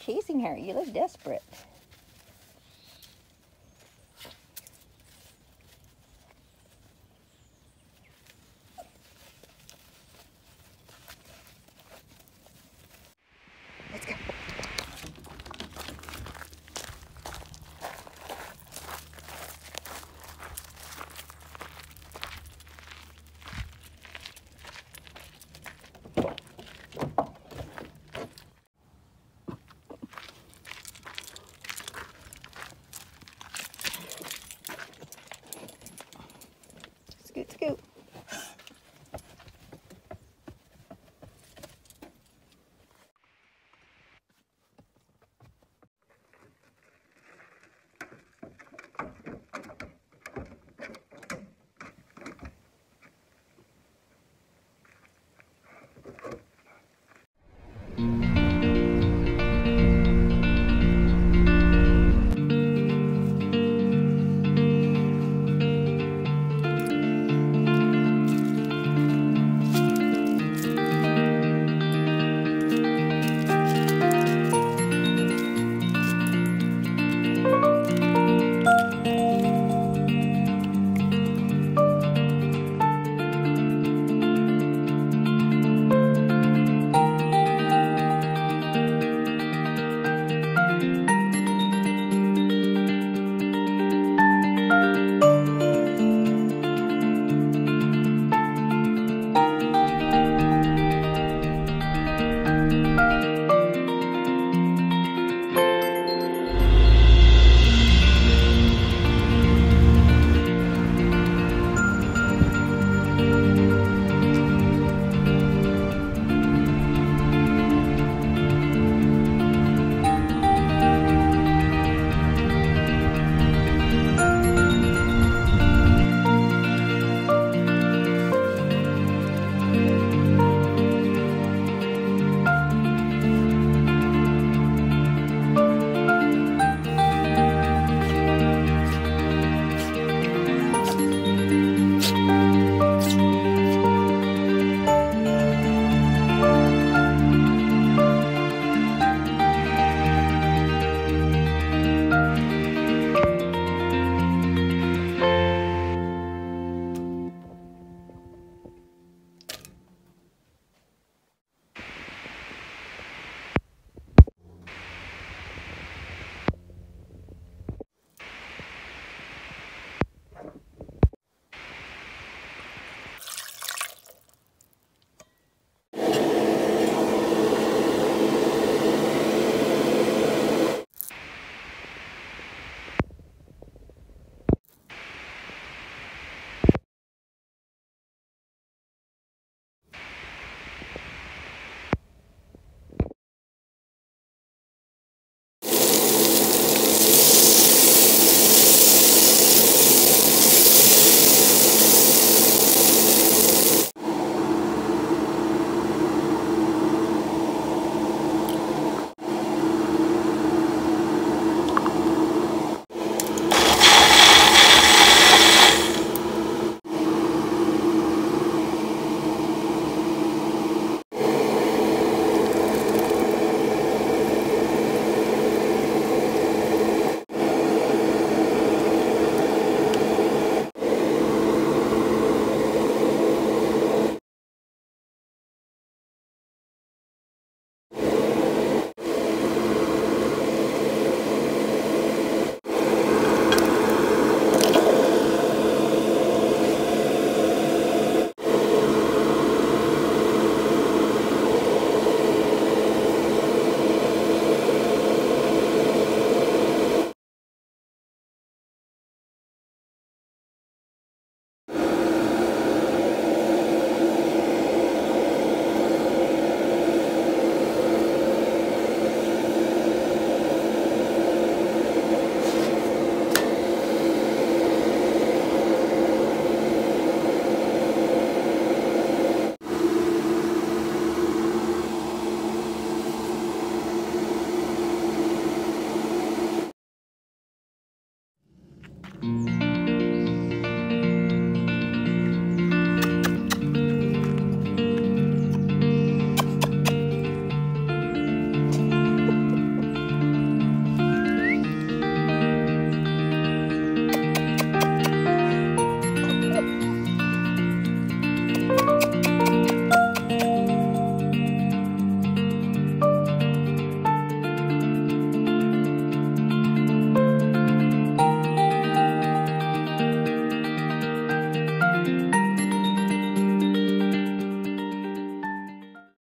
chasing her. You look desperate. scoot, scoot.